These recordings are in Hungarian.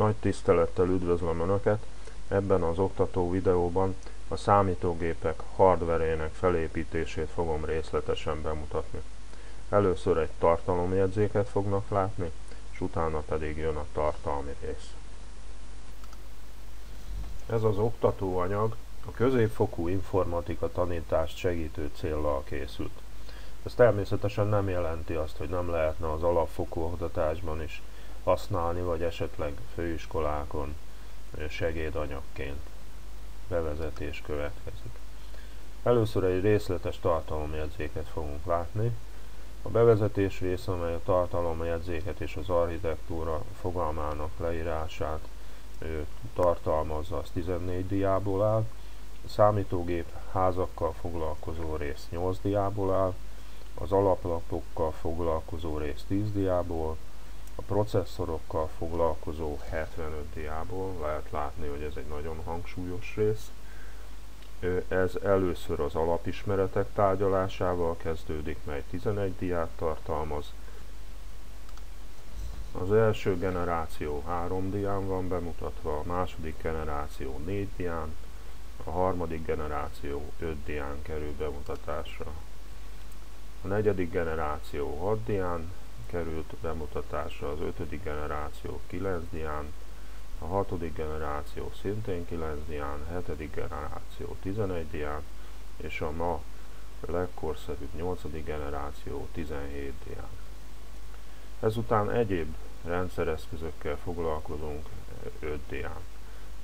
Nagy tisztelettel üdvözlöm Önöket! Ebben az oktató videóban a számítógépek hardverének felépítését fogom részletesen bemutatni. Először egy tartalomjegyzéket fognak látni, és utána pedig jön a tartalmi rész. Ez az oktatóanyag a középfokú informatika tanítást segítő céllal készült. Ez természetesen nem jelenti azt, hogy nem lehetne az alapfokú oktatásban is használni, vagy esetleg főiskolákon segédanyagként. Bevezetés következik. Először egy részletes tartalomjegyzéket fogunk látni. A bevezetés része, amely a tartalomjegyzéket és az architektúra fogalmának leírását tartalmazza, az 14 diából áll. A számítógép házakkal foglalkozó rész 8 diából áll, az alaplapokkal foglalkozó rész 10 diából, a processzorokkal foglalkozó 75 diából, lehet látni, hogy ez egy nagyon hangsúlyos rész. Ez először az alapismeretek tárgyalásával kezdődik, mely 11 diát tartalmaz. Az első generáció 3 dián van bemutatva, a második generáció 4 dián, a harmadik generáció 5 dián kerül bemutatásra. A negyedik generáció 6 dián került bemutatásra, az ötödik generáció 9 dián, a hatodik generáció szintén 9 dián, hetedik generáció 11 dián, és a ma legkorszerűbb 8. generáció 17 dián. Ezután egyéb rendszereszközökkel foglalkozunk 5 dián.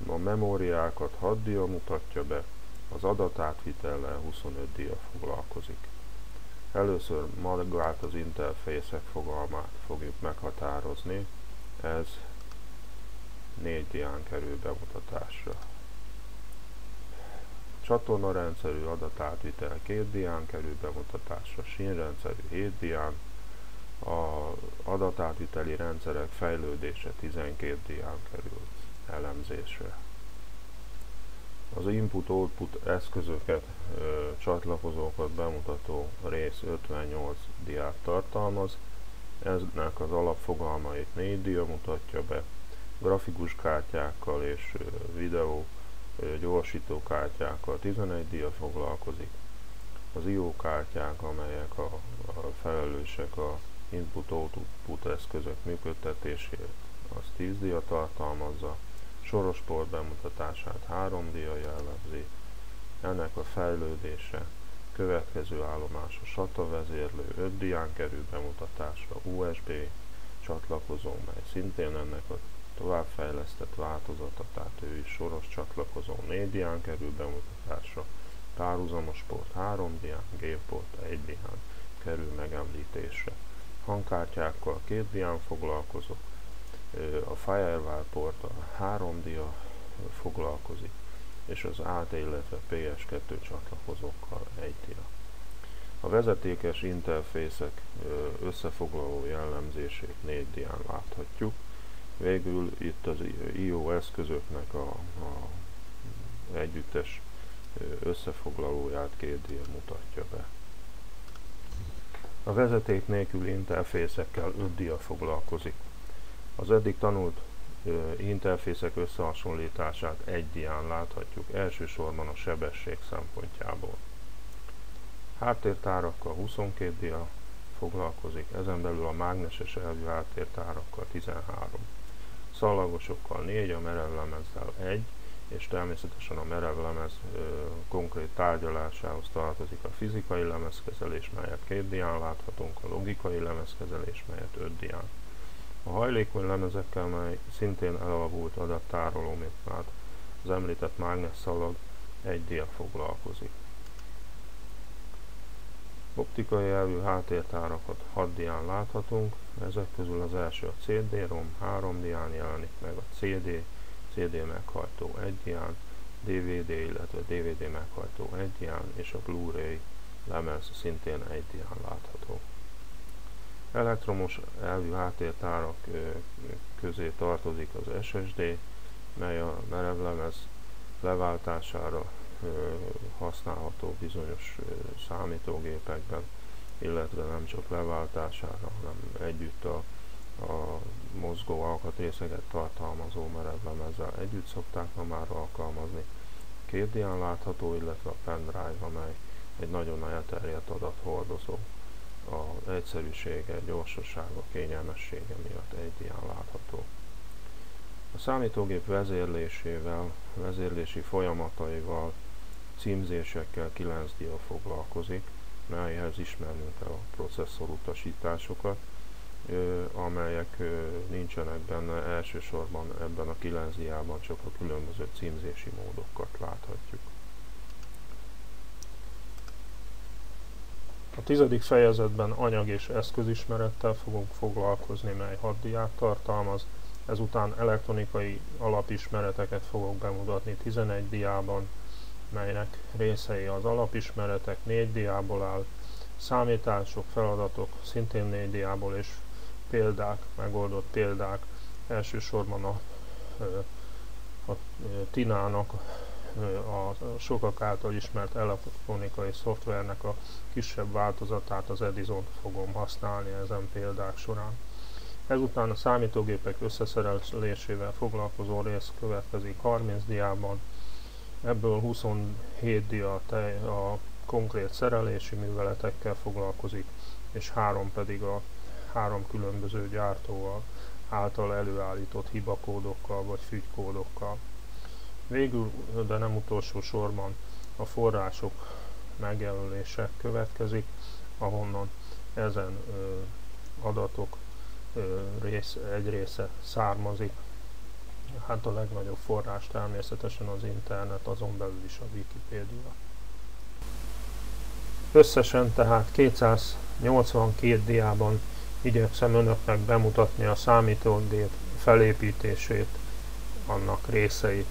A memóriákat 6 dia mutatja be, az adatátvitellel 25 dia foglalkozik. Először magát az interfészek fogalmát fogjuk meghatározni, ez négy dián kerül bemutatásra. Csatornarendszerű adatátvitel két dián kerül bemutatásra, sínrendszerű 7 dián, a adatátviteli rendszerek fejlődése 12 dián kerül elemzésre az input-output eszközöket, csatlakozókat bemutató rész 58 diát tartalmaz. Eznek az alapfogalmait 4 dia mutatja be, grafikus kártyákkal és videó gyorsító kártyákkal 11 dia foglalkozik. Az IO kártyák, amelyek a, a felelősek a input-output eszközök működtetésért, az 10 dia tartalmazza Sorosport bemutatását 3D-a jellemzi, ennek a fejlődése, következő állomás a SATA vezérlő 5 dián kerül bemutatásra USB csatlakozó, mely szintén ennek a továbbfejlesztett változata, tehát ő is soros csatlakozó 4 dián kerül bemutatásra, párhuzamos port 3 dián, géport 1 dián kerül megemlítésre. Hangkártyákkal 2 dián foglalkozok, a Firewall port a 3D-a foglalkozik, és az AT, illetve PS2 csatlakozókkal egy dia. A vezetékes interfészek összefoglaló jellemzését 4 dián láthatjuk. Végül itt az IO eszközöknek a, a együttes összefoglalóját két dia mutatja be. A vezeték nélkül interfészekkel 5 dia foglalkozik. Az eddig tanult interfészek összehasonlítását egy dián láthatjuk, elsősorban a sebesség szempontjából. Háttértárakkal 22 dia foglalkozik, ezen belül a mágneses elvű háttértárakkal 13. Szallagosokkal 4, a merevlemezzel 1, és természetesen a merevlemez ö, konkrét tárgyalásához tartozik a fizikai lemezkezelés, melyet két dián láthatunk, a logikai lemezkezelés, melyet 5 dián. A hajlékony lemezekkel, mely szintén elavult adattároló, mint már az említett mágnesszalag egy dia foglalkozik. Optikai jelvű háttértárakat 6 dián láthatunk, ezek közül az első a CD-ROM 3 dián jelenik meg, a CD, CD meghajtó 1 dián, DVD, illetve DVD meghajtó 1 dián, és a Blu-ray lemez szintén egy dián látható. Elektromos elvű háttértárak közé tartozik az SSD, mely a merevlemez leváltására használható bizonyos számítógépekben, illetve nem csak leváltására, hanem együtt a a mozgó alkatrészeket tartalmazó merevlemezzel együtt szokták ma már alkalmazni. Két dián látható, illetve a pendrive, amely egy nagyon elterjedt adathordozó. A egyszerűsége, gyorsasága, kényelmessége miatt egy dián látható. A számítógép vezérlésével, vezérlési folyamataival, címzésekkel 9 dia foglalkozik, melyhez ismernünk kell a processzor utasításokat, amelyek nincsenek benne, elsősorban ebben a 9 diában csak a különböző címzési módokat láthatjuk. A tizedik fejezetben anyag és eszközismerettel fogunk foglalkozni, mely 6 diát tartalmaz, ezután elektronikai alapismereteket fogok bemutatni 11 diában, melynek részei az alapismeretek 4 diából áll, számítások, feladatok szintén 4 diából és példák, megoldott példák, elsősorban a, a Tinának, a sokak által ismert elektronikai szoftvernek a kisebb változatát, az Edison fogom használni ezen példák során. Ezután a számítógépek összeszerelésével foglalkozó rész következik 30 diában, ebből 27 dia a konkrét szerelési műveletekkel foglalkozik, és három pedig a három különböző gyártóval által előállított hibakódokkal vagy fügykódokkal. Végül, de nem utolsó sorban a források megjelölése következik, ahonnan ezen ö, adatok ö, rész, egy része származik. Hát a legnagyobb forrás természetesen az internet, azon belül is a Wikipédia. Összesen tehát 282 diában igyekszem önöknek bemutatni a számítógép felépítését, annak részeit,